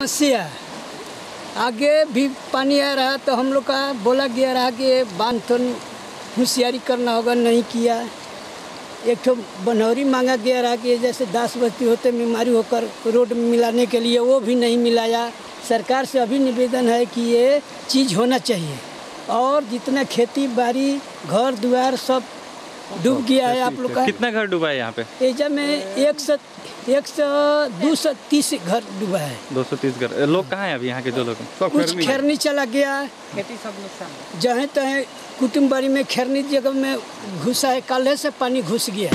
समस्या। आगे भी पानी आ रहा तो हम लोग का बोला गया रहा कि बाँध तो होशियारी करना होगा, नहीं किया। एक तो बनौरी मांगा गया रहा कि जैसे दास बस्ती होते, बीमारी होकर रोड मिलाने के लिए वो भी नहीं मिलाया। सरकार से अभी निवेदन है कि ये चीज़ होना चाहिए। और जितना खेती बाड़ी घर द्वार सब डूब गया है आप लोग का। कितना घर डूबा है यहाँ पे? ऐसा में एक सौ एक सौ दो सौ तीस घर डूबा है। 230 घर। लोग कहाँ हैं अभी यहाँ के जो लोग? कुछ खैरनी चला गया। खेती सब नुकसान जहाँ तहे कुटुम्बारी में खैरनी जगह में घुसा है काले से पानी घुस गया।